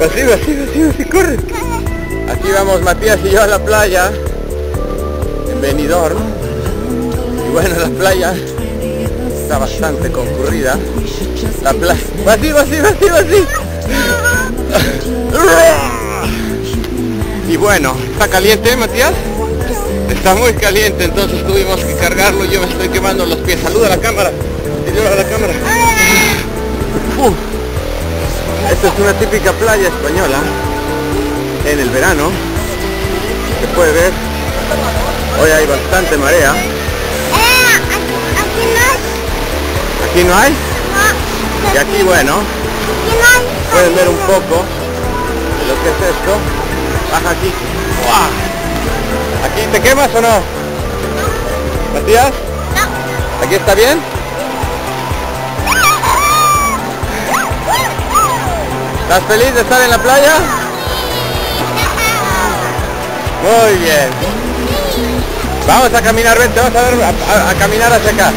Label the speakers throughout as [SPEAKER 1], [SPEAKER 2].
[SPEAKER 1] Así, así, así, así, corre. Aquí vamos Matías y yo a la playa. En Benidorm. Y bueno, la playa está bastante concurrida. La playa... Así, así, así, así. Y bueno, ¿está caliente Matías? Está muy caliente, entonces tuvimos que cargarlo. Yo me estoy quemando los pies. Saluda a la cámara. A la cámara. Uf. Esta es una típica playa española en el verano. Se puede ver. Hoy hay bastante marea. Aquí no hay. Y aquí bueno, pueden ver un poco de lo que es esto. Baja aquí. ¿Aquí te quemas o no? ¿Matías? No. ¿Aquí está bien? ¿Estás feliz de estar en la playa? Muy bien. Vamos a caminar, vente, vamos a, a caminar hacia acá.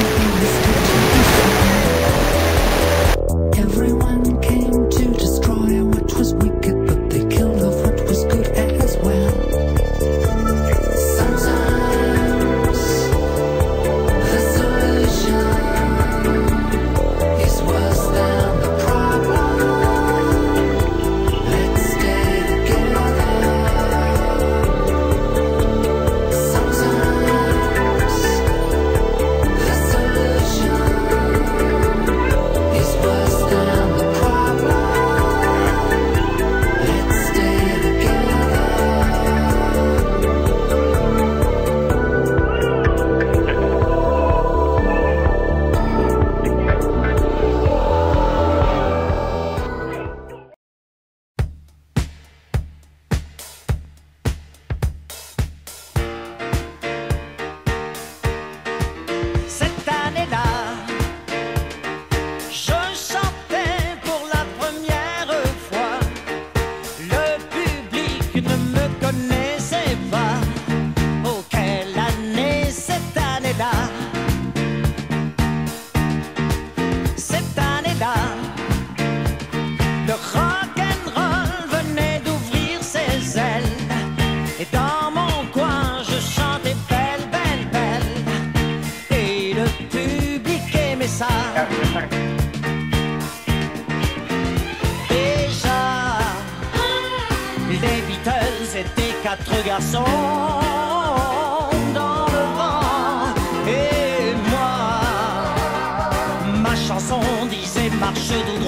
[SPEAKER 2] quatre garçons dans le vent. Et moi, ma chanson disait marche
[SPEAKER 3] doucement.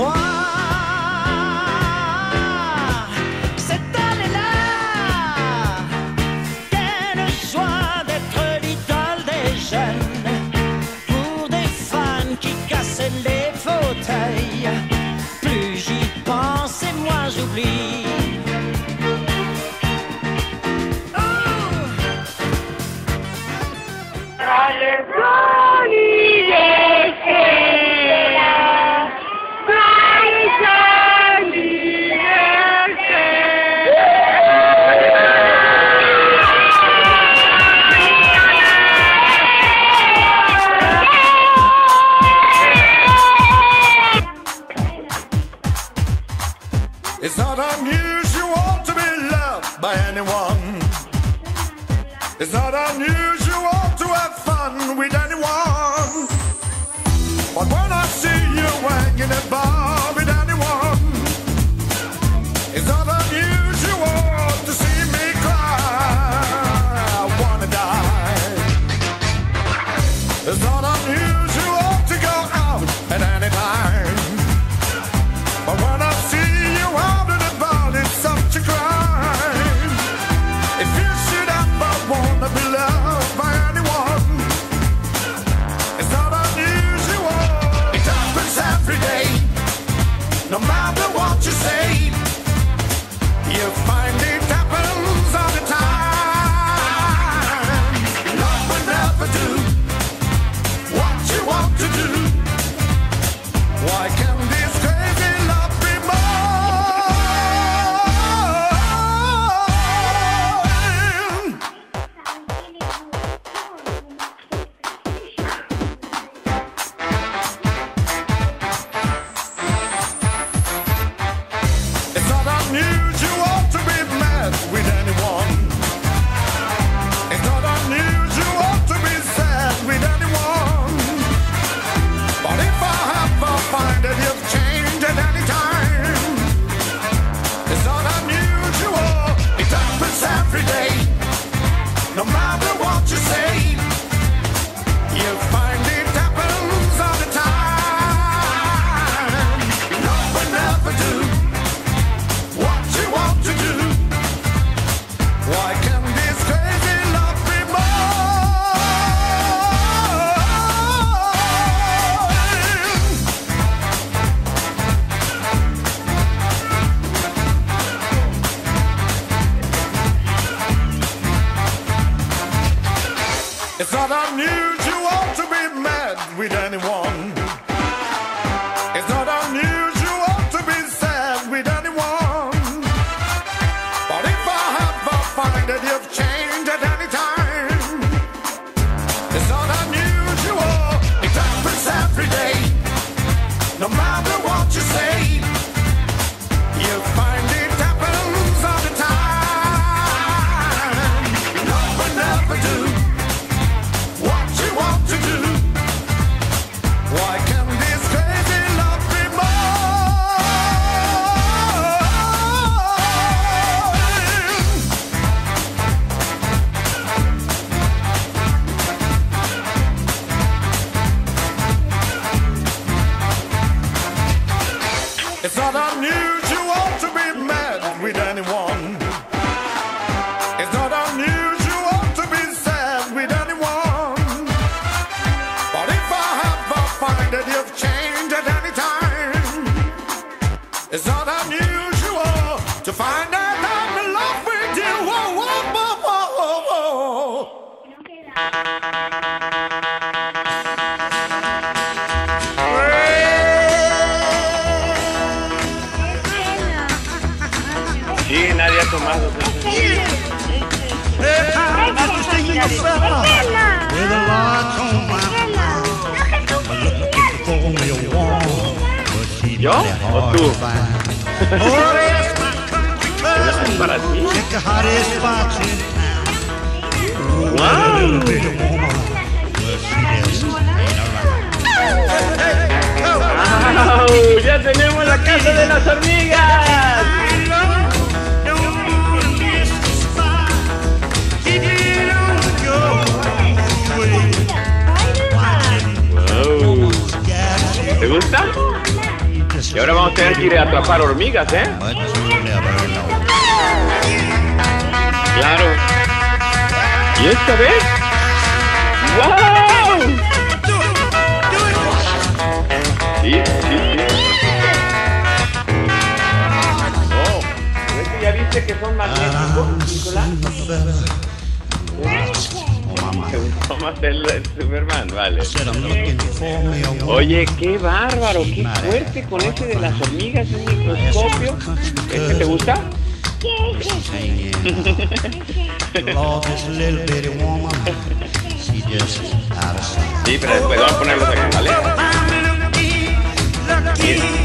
[SPEAKER 3] By anyone. It's not unusual to have fun with anyone. But when I see you hanging about that you've changed.
[SPEAKER 4] ¿Yo? ¿O tú? ¡Wow! ¡Ya tenemos la casa de las hormigas! Y ahora vamos a tener que ir a atrapar hormigas, ¿eh? Claro. ¿Y esta vez? ¡Wow! Oh, ya viste que son magnéticos, Nicolás? Thomas es el, el Superman, vale. Oye, qué bárbaro, qué fuerte con ese de las hormigas, un microscopio. ¿Este te gusta? Sí, pero después vamos a ponerlos acá, ¿vale?
[SPEAKER 5] Bien.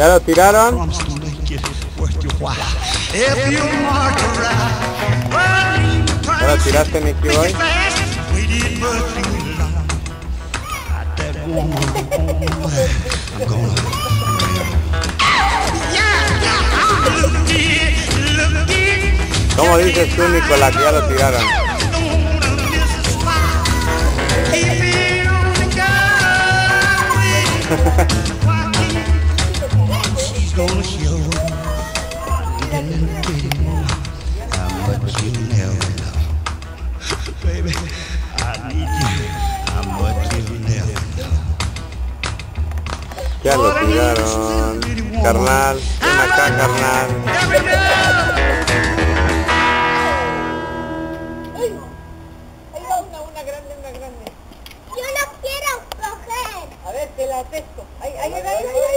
[SPEAKER 5] Ya lo tiraron.
[SPEAKER 4] Ya lo tiraste, Nicky Boy. ¿Cómo dices tú, Nicolás? Ya lo tiraron.
[SPEAKER 6] I need you. I'm what.
[SPEAKER 4] Ya lo tiraron. Carnal, ven acá, carnal.
[SPEAKER 5] Ahí, ahí, ahí, ahí.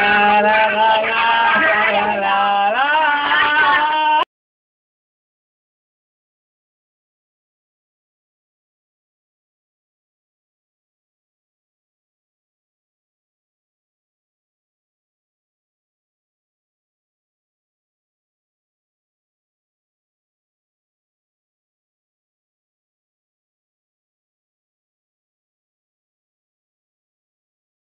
[SPEAKER 4] para